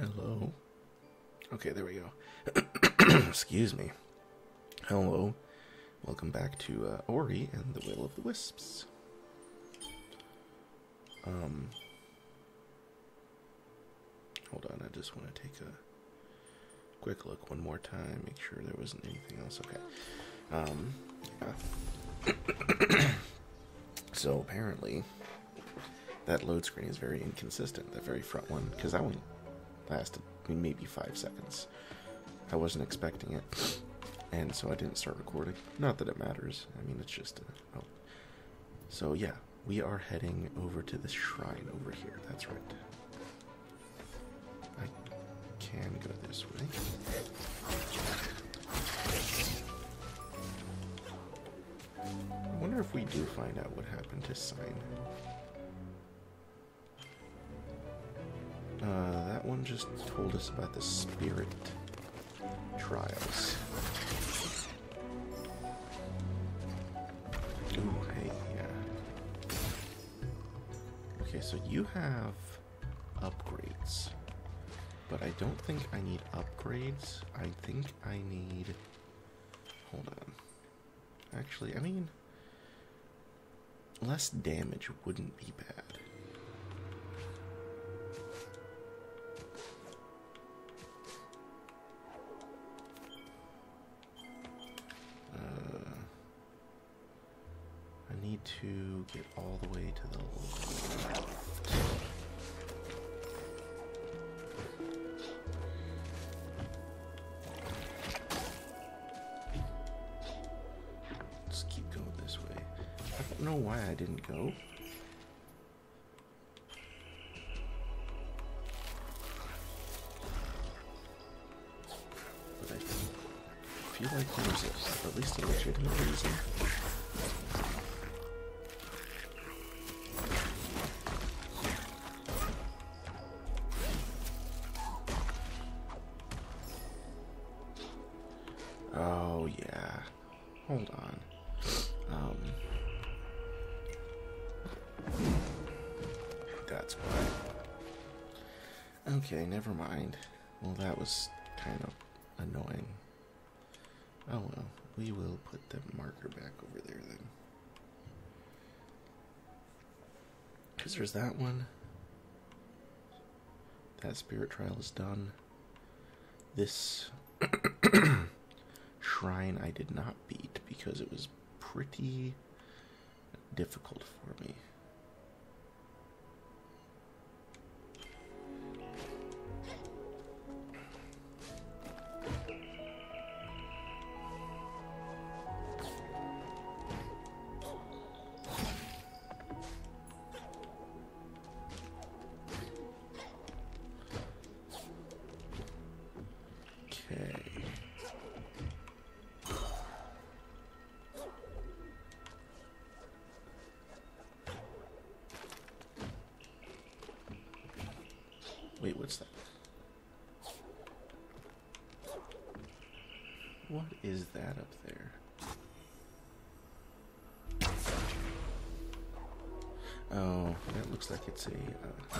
Hello. Okay, there we go. Excuse me. Hello. Welcome back to uh, Ori and the Will of the Wisps. Um. Hold on, I just want to take a quick look one more time, make sure there wasn't anything else. Okay. Um. Yeah. so apparently, that load screen is very inconsistent. The very front one, because that one lasted maybe five seconds. I wasn't expecting it, and so I didn't start recording. Not that it matters. I mean, it's just a, oh. So yeah, we are heading over to this shrine over here. That's right. I can go this way. I wonder if we do find out what happened to Sign. That one just told us about the spirit trials. Ooh, hey, yeah. Okay, so you have upgrades. But I don't think I need upgrades. I think I need... Hold on. Actually, I mean... Less damage wouldn't be bad. All the way to the left. Just keep going this way. I don't know why I didn't go. But I feel like there's a, at least a legitimate reason. Hold on. Um That's why. Okay, never mind. Well that was kind of annoying. Oh well, we will put the marker back over there then. Because there's that one. That spirit trial is done. This shrine I did not beat because it was pretty difficult for me. What is that up there? Oh, that looks like it's a. Uh,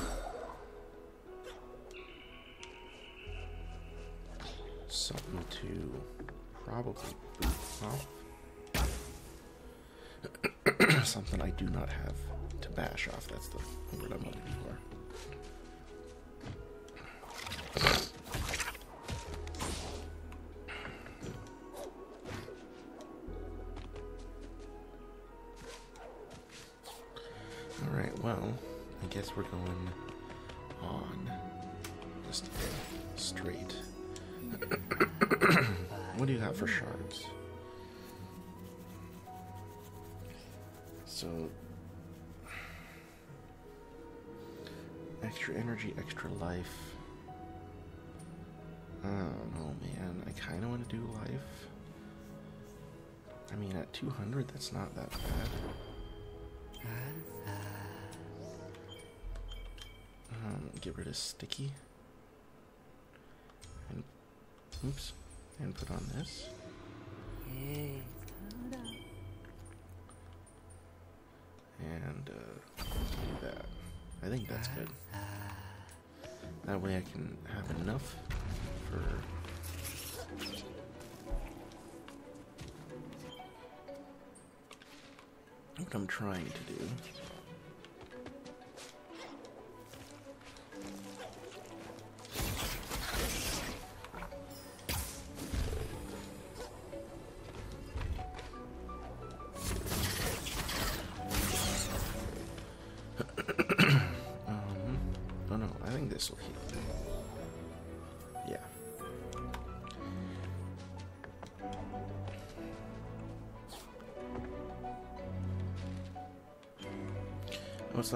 something to probably boot off. something I do not have to bash off. That's the word I'm looking for. So, extra energy, extra life. I don't know, man. I kind of want to do life. I mean, at 200, that's not that bad. Um, get rid of sticky. And oops, and put on this. And uh, do that. I think that's good. That way I can have enough for what I'm trying to do.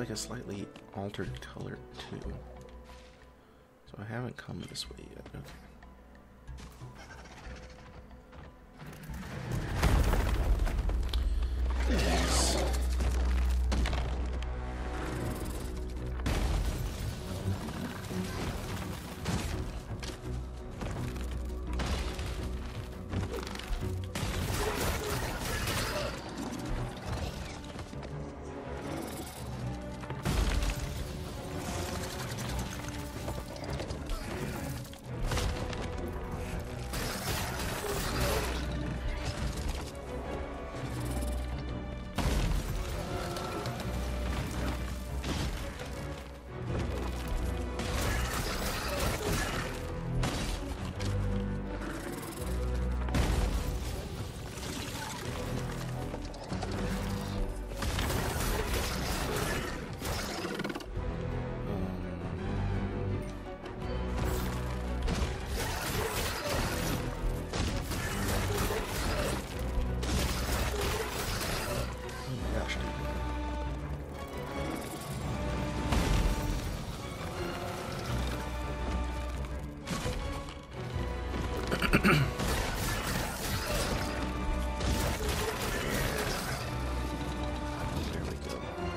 Like a slightly altered color too. So I haven't come this way yet. Okay. There we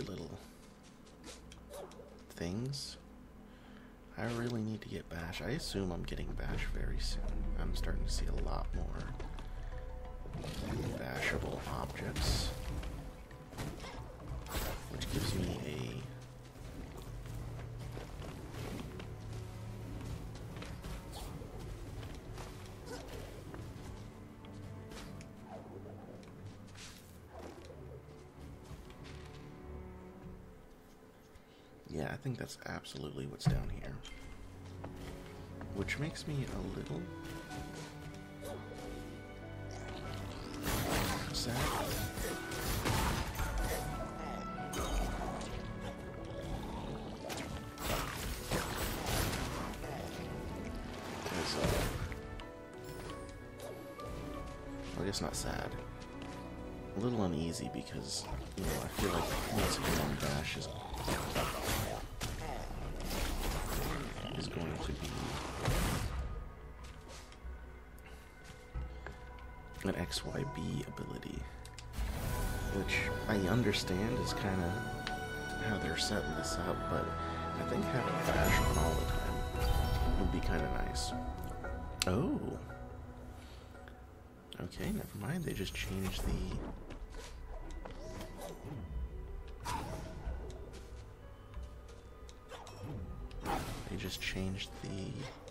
little things. I really need to get Bash. I assume I'm getting Bash very soon. I'm starting to see a lot more bashable objects. I think that's absolutely what's down here. Which makes me a little sad. Uh, well, I guess not sad. A little uneasy because, you know, I feel like once again Bash is an XYB ability, which I understand is kind of how they're setting this up, but I think having Bash on all the time would be kind of nice. Oh. Okay, never mind. They just changed the. Just change the.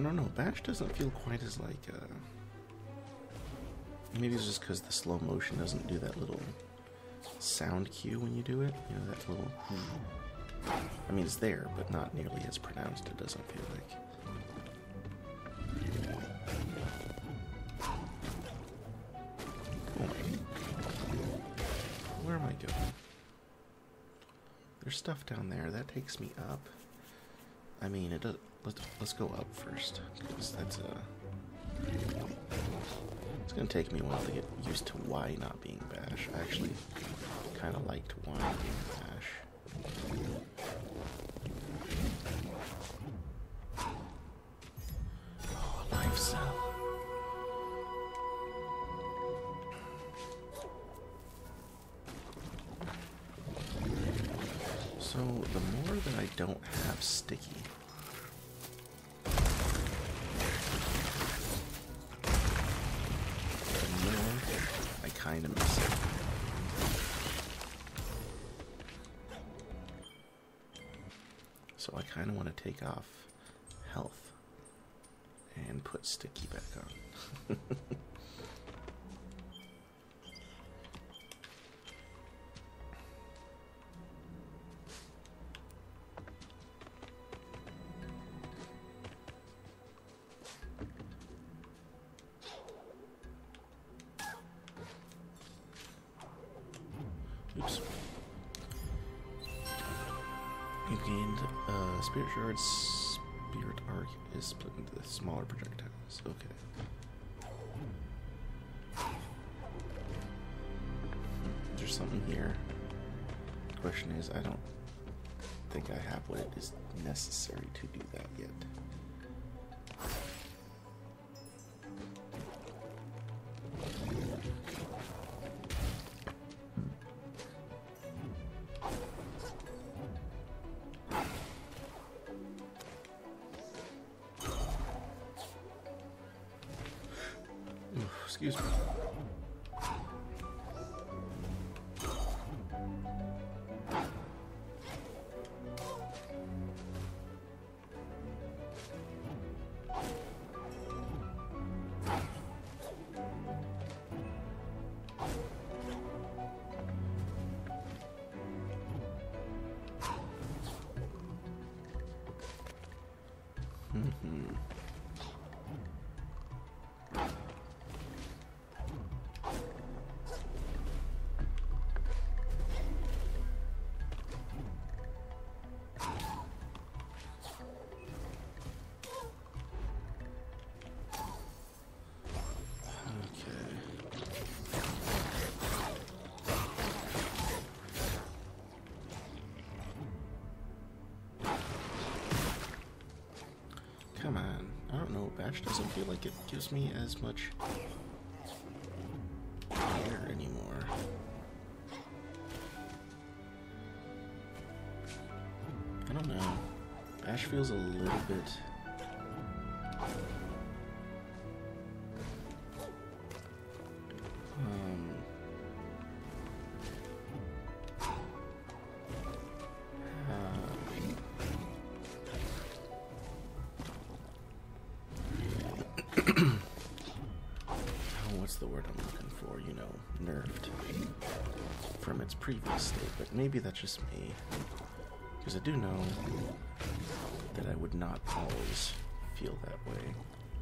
I don't know. Bash doesn't feel quite as like uh, Maybe it's just because the slow motion doesn't do that little sound cue when you do it. You know, that little. I mean, it's there, but not nearly as pronounced, it doesn't feel like. Where am I going? There's stuff down there. That takes me up. I mean, it does. Let's let's go up first, because that's a. It's gonna take me a while to get used to Y not being bash. I actually kind of liked Y being bash. Oh, life cell. So the more that I don't have sticky, kind of miss it. So I kind of want to take off health and put sticky back on. question is, I don't think I have what it is necessary to do that yet. Excuse me. Come on. I don't know. Bash doesn't feel like it gives me as much air anymore. I don't know. Bash feels a little bit. Just me. Because I do know that I would not always feel that way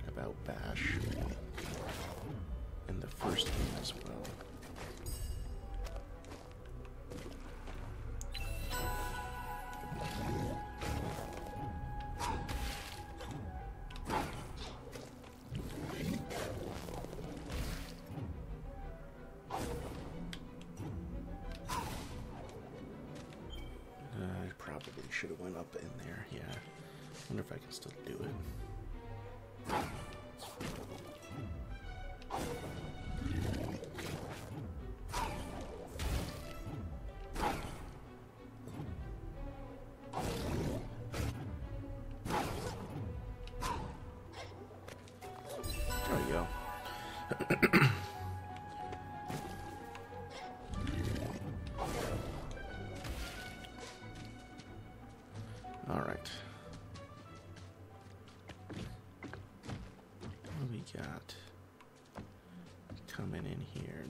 about Bash in the first game as well. Wonder if I can still do it.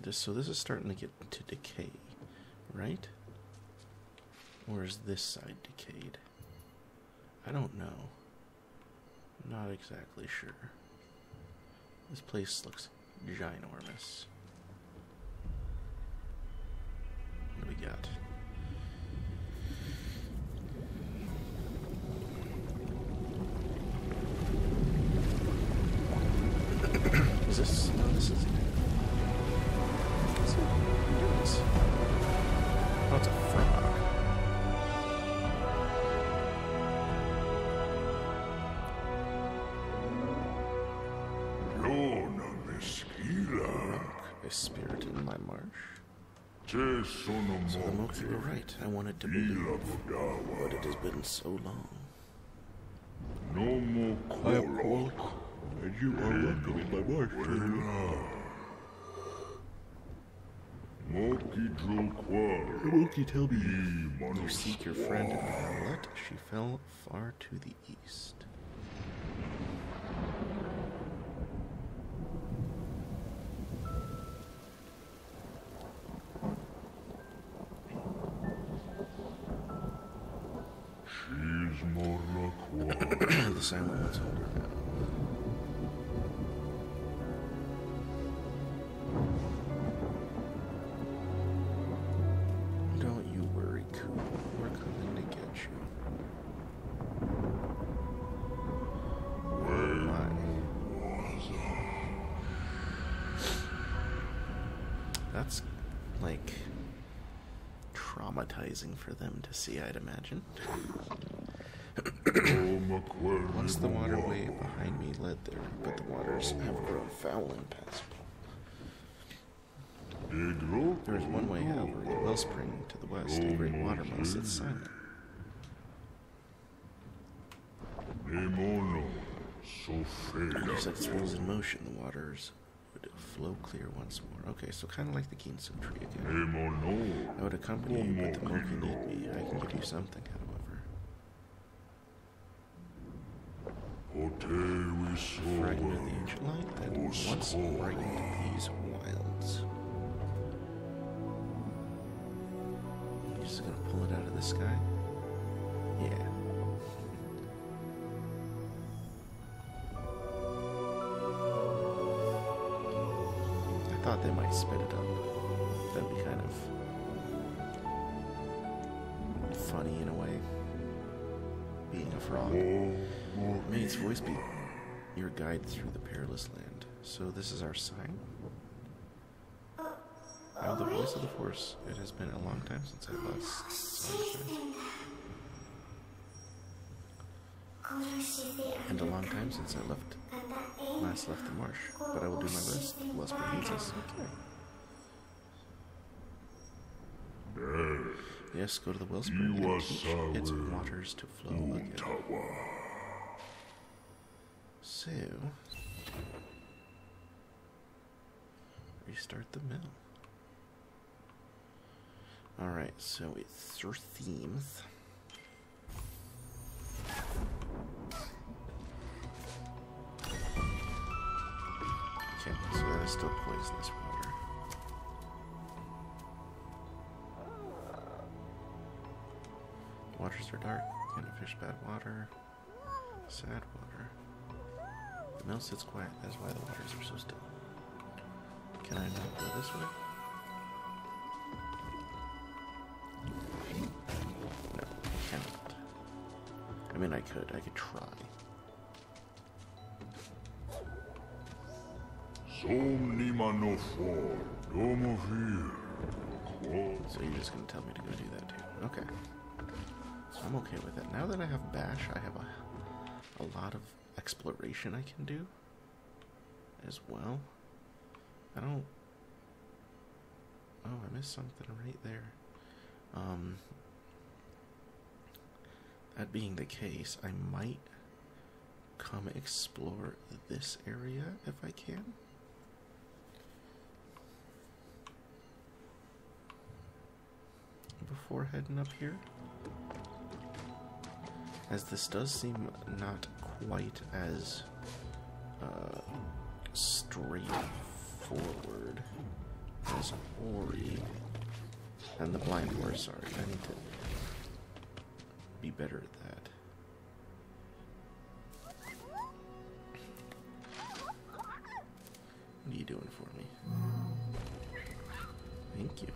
This so this is starting to get to decay, right? Or is this side decayed? I don't know. Not exactly sure. This place looks ginormous. A spirit in my marsh. Te sono So the Moki were moke. right. I wanted to Ila believe, Budawa. but it has been so long. No more Kolo. and you are welcome in my marsh. Wela. Moki Drokwa. Moki, tell me. You seek your friend in the outlet. She fell far to the east. She's more like the silent ones hold her now. Don't you worry, Ku. We're coming to get you. That's like traumatizing for them to see, I'd imagine. Once the waterway behind me led there, but the waters have grown foul and impassable. There is one way, however, the wellspring to the west, a great watermill sits silent. Sofela. such rules in motion, the waters would flow clear once more. Okay, so kind of like the Ginso tree again. I would accompany you, but the Moki need me. I can give you something, however. Ote we Fragment of the ancient that once brightened these wilds. You just gonna pull it out of the sky? Yeah. I thought they might spit it up. That'd be kind of funny in a way. Being a frog. May its voice be your guide through the perilous land. So this is our sign. Oh, the voice of the force. It has been a long time since I last saw you. And a long time since I left last left the marsh. But I will do my best. Wellspring needs us. Okay. Yes, go to the wellspring and teach its waters to flow again. So, restart the mill. Alright, so it's your themes. Okay, so that is still poisonous water. Waters are dark. Can fish bad water? Sad water. Mill sits quiet. That's why the waters are so still. Can I not go this way? No, I cannot. I mean, I could. I could try. Somnima no for. Domovir. Quo. So you're just gonna tell me to go do that too? Okay. So I'm okay with it. Now that I have Bash, I have a, a lot of exploration I can do as well. I don't. Oh, I missed something right there. Um. That being the case, I might come explore this area if I can. Before heading up here. As this does seem not quite as uh, straightforward forward as Ori. And the blind horse, sorry. I need to be better at that. What are you doing for me? Thank you.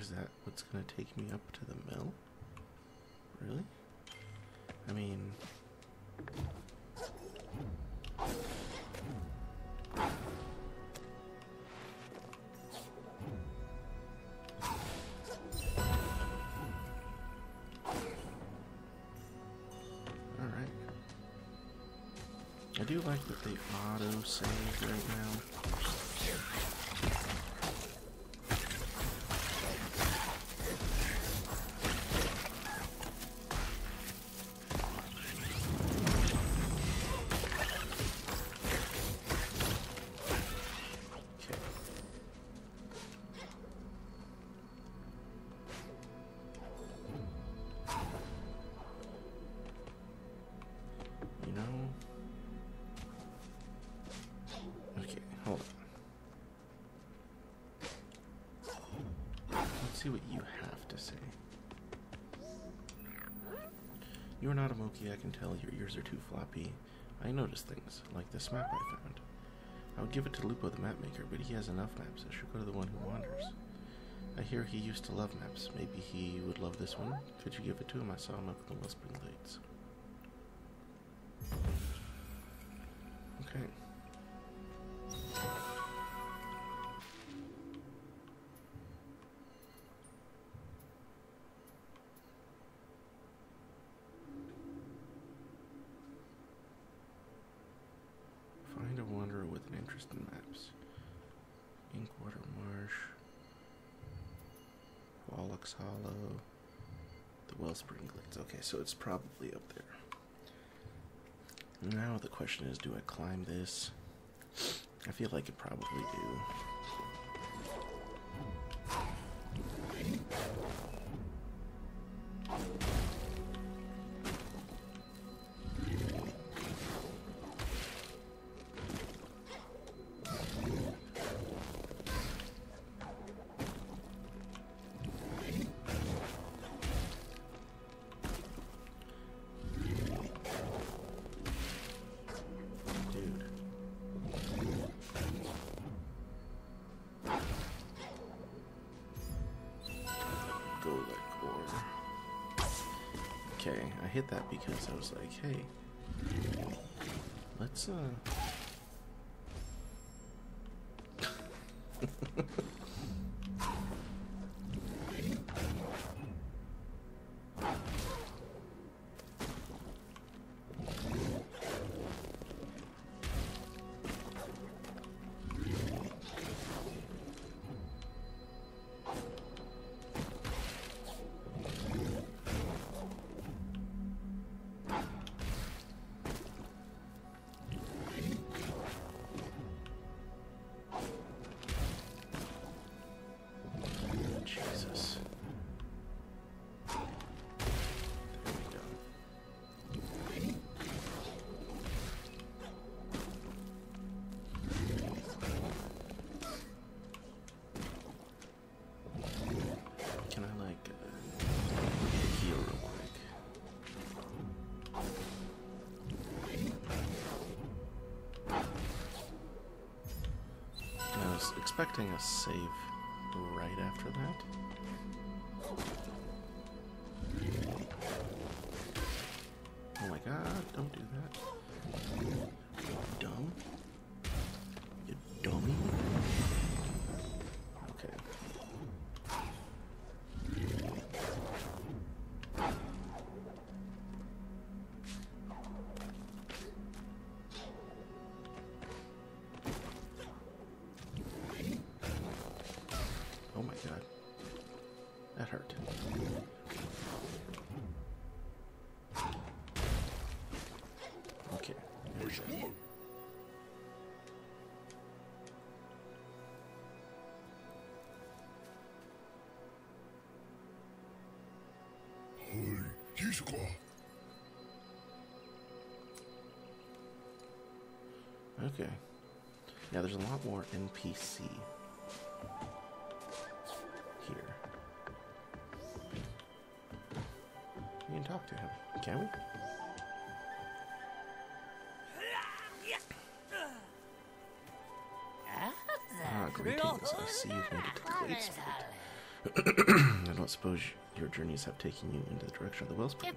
Is that what's gonna take me up to? Really? I mean. Alright. I do like that they auto save right now. I can tell. Your ears are too floppy. I notice things, like this map I found. I would give it to Lupo the map maker, but he has enough maps. I should go to the one who wanders. I hear he used to love maps. Maybe he would love this one. Could you give it to him? I saw him up in the Wellspring Glades. Okay. Okay, so it's probably up there. Now the question is, do I climb this? I feel like I probably do. Hit that because I was like, hey, let's uh. expecting a save right after that. Oh my god, don't do that. Dumb. Oi, Okay. Yeah, there's a lot more NPC here. We can talk to him, can we? Ah, greetings. I see you've made it to the Glade Spirit. I don't suppose your journeys have taken you into the direction of the Wellspring.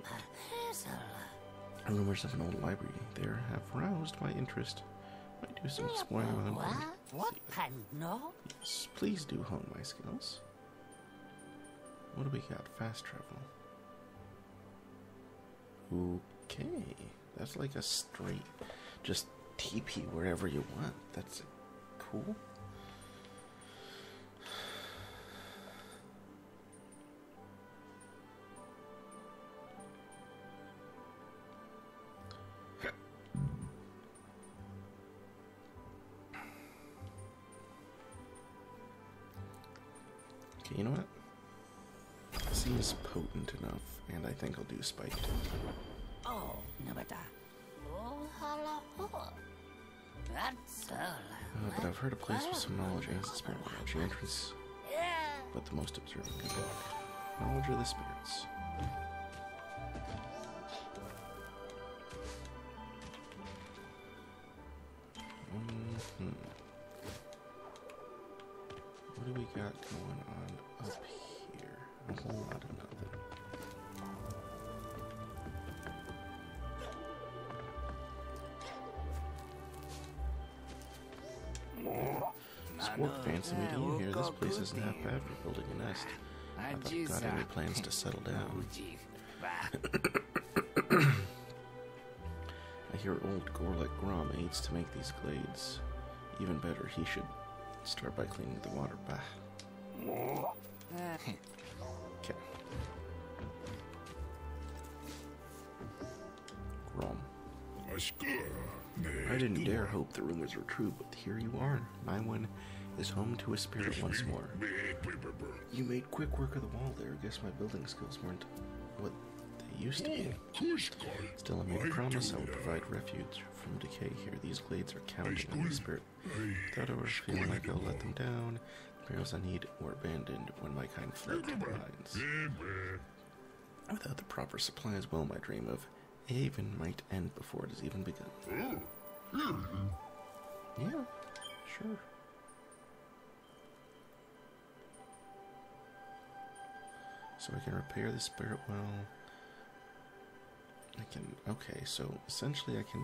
Rumors of an old library there have roused my interest. Might do some exploring around. What? and What see- kind no? Yes, please do hone my skills. What do we got? Fast travel. Okay. That's like a straight, just TP wherever you want. That's cool. Think I'll do spiked. Oh. Oh, hello. Uh, but I've heard a place with some knowledge and some spirit knowledge. The entrance, but the most observant go. Knowledge of the spirits. Mhm. What do we got going on up here? A whole lot of Squawk fancy meeting you here. This place isn't half bad for building a nest. I've you got any plans to settle down. I hear old Gorlek Grom aids to make these glades. Even better, he should start by cleaning the water. Bah. Okay. Grom. I didn't dare hope the rumors were true, but here you are. My one is home to a spirit once more. You made quick work of the wall there. Guess my building skills weren't what they used to be. Still, I made a promise I would provide refuge from decay here. These glades are counting on the spirit. Thought I was feeling like I'll let them down. The barrels I need were abandoned when my kind fled to the mines. Without the proper supplies, well, my dream of a haven might end before it has even begun. Yeah, sure. So I can repair the spirit well. I can. Okay, so essentially I can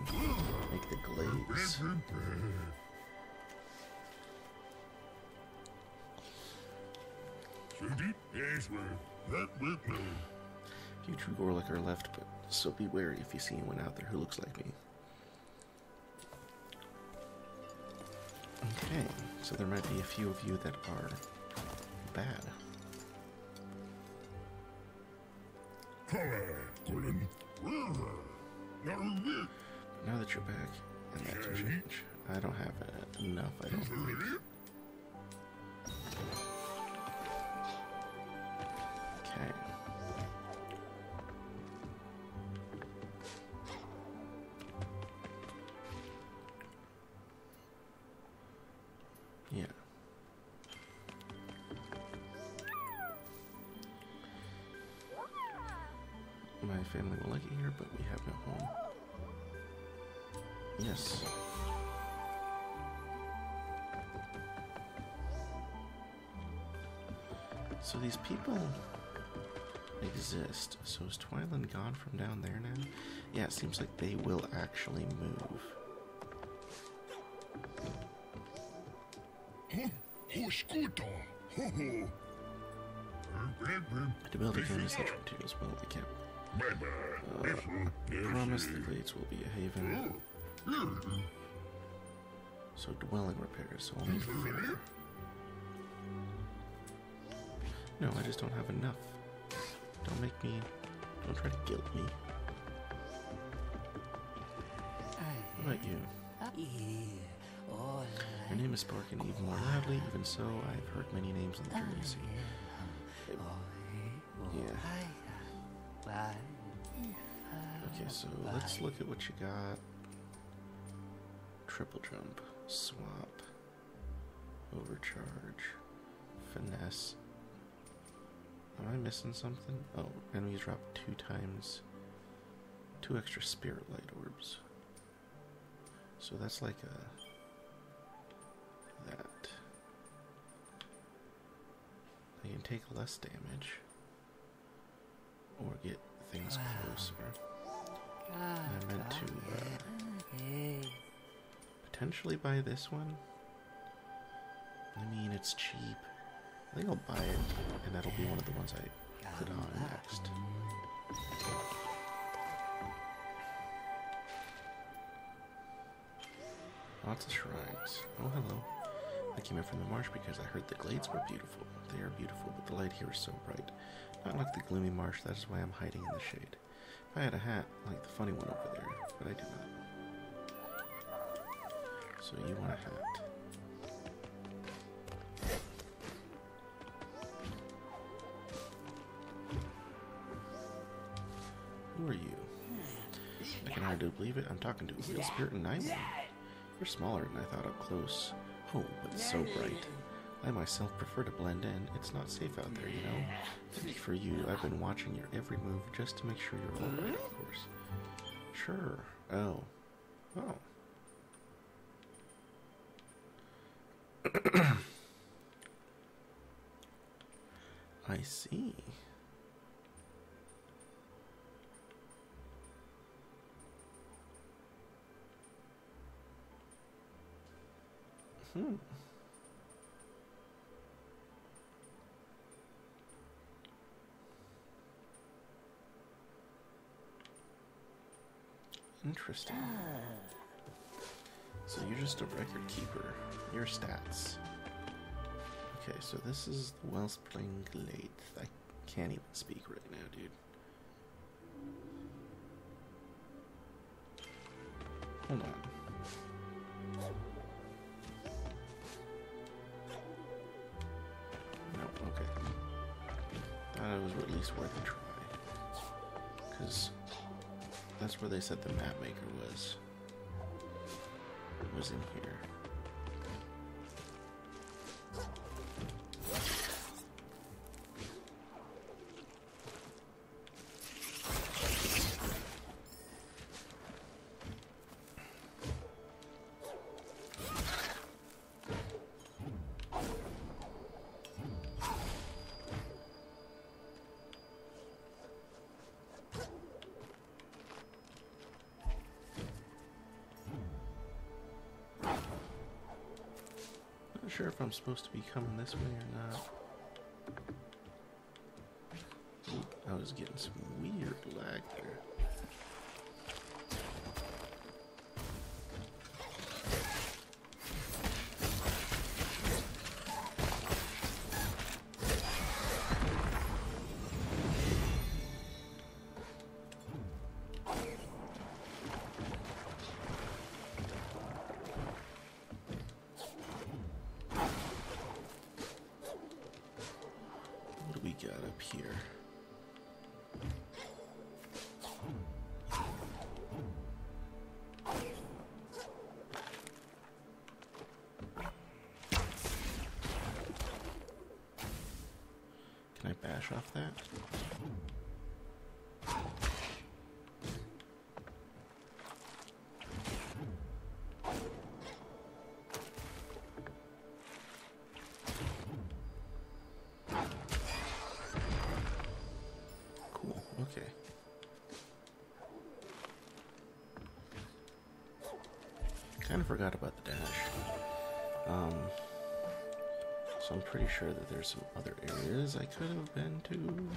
make the glades. Few true Gorlek are left, but so be wary if you see anyone out there who looks like me. Okay, so there might be a few of you that are bad. Now that you're back, and that can change. I don't have enough, I don't think. Okay. Yeah. My family will like it here, but we have no home. Yes. So these people exist. So is Twillen gone from down there now? Yeah, it seems like they will actually move. To build a family such materials, well, we can't. Uh, promise the glades will be a haven. So dwelling repairs, so only four. No, I just don't have enough. Don't make me. Don't try to guilt me. What about you? Your name is spoken even more loudly. Even so, I've heard many names in the journey. Okay, so let's look at what you got. triple jump, swap, overcharge, finesse. Am I missing something? Oh, enemies drop two times, two extra spirit light orbs. So that's like a that. They can take less damage or get things ah. closer. I meant to uh, potentially buy this one. I mean, it's cheap. I think I'll buy it, and that'll be one of the ones I put on next. Lots of shrines. Oh, hello. I came in from the marsh because I heard the glades were beautiful. They are beautiful, but the light here is so bright. Not like the gloomy marsh, that is why I'm hiding in the shade. If I had a hat, like the funny one over there, but I do not. So you want a hat. Who are you? I can hardly believe it. I'm talking to a real spirit and I'm. You're smaller than I thought up close. Oh, but so bright. I myself prefer to blend in. It's not safe out there, you know? For you, I've been watching your every move just to make sure you're alright, of course. Sure. Oh. Oh. I see. Hmm. Interesting. So you're just a record keeper. Your stats. Okay, so this is the Wellspring Glade. I can't even speak right now, dude. Hold on. No, okay. It was at least worth a try. Because that's where they said the map maker was. It was in here. Supposed to be coming this way or not. I was getting some weird lag there. Got up here? Kind of forgot about the dash. Um, so I'm pretty sure that there's some other areas I could have been to.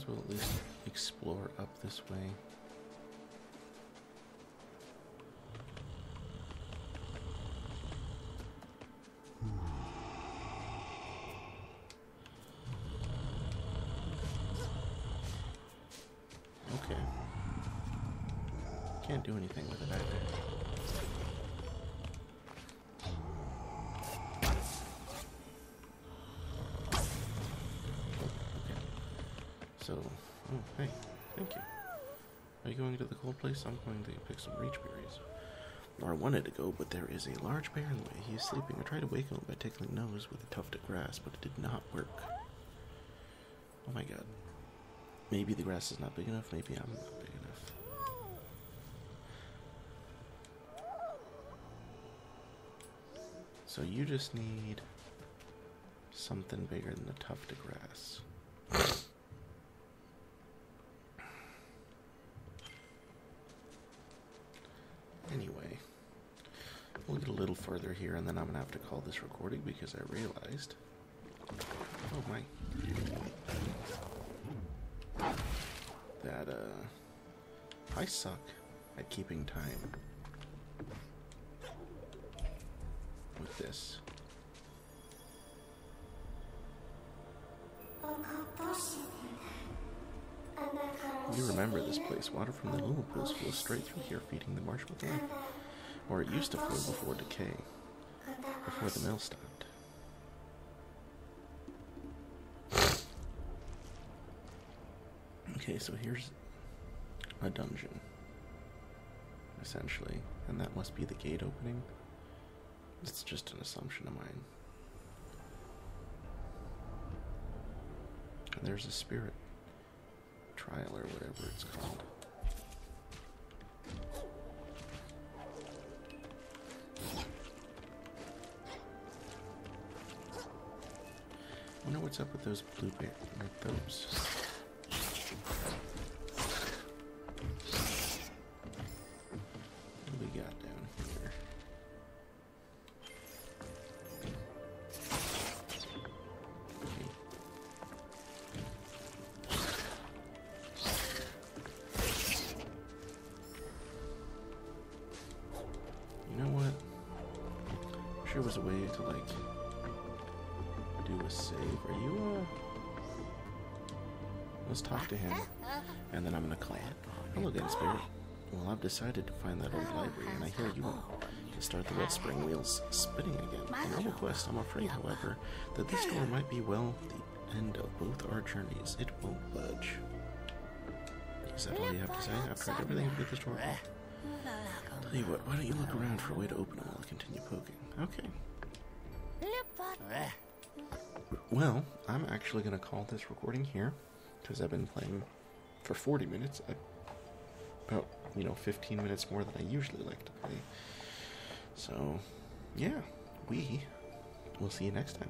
As well at least explore up this way. I'm going to pick some reach berries. Or I wanted to go, but there is a large bear in the way. He is sleeping. I tried to wake him up by tickling nose with a tuft of grass, but it did not work. Oh my god. Maybe the grass is not big enough, maybe I'm not big enough. So you just need something bigger than the tuft of grass. Anyway, we'll get a little further here and then I'm gonna have to call this recording because I realized. Oh my. That, uh. I suck at keeping time with this. You remember this place. Water from the pools flows straight through here, feeding the marsh with life. Or it used to flow before decay, before the mill stopped. Okay, so here's a dungeon, essentially, and that must be the gate opening. It's just an assumption of mine. And there's a spirit trial or whatever it's called. Wonder what's up with those blue bear like those. What do we got down here? Okay. You know what? I'm sure was a way to like a save. Are you uh let's talk to him and then I'm gonna call. Hello again, Spirit. Well I've decided to find that old library and I hear you to start the Wellspring wheels spinning again. A noble quest, I'm afraid, however, that this door might be well the end of both our journeys. It won't budge. Is that all you have to say? I've tried everything to get this door open. Tell you what, why don't you look around for a way to open it while I continue poking? Okay. Actually going to call this recording here because I've been playing for 40 minutes. I, about, you know, 15 minutes more than I usually like to play. So, yeah, we will see you next time.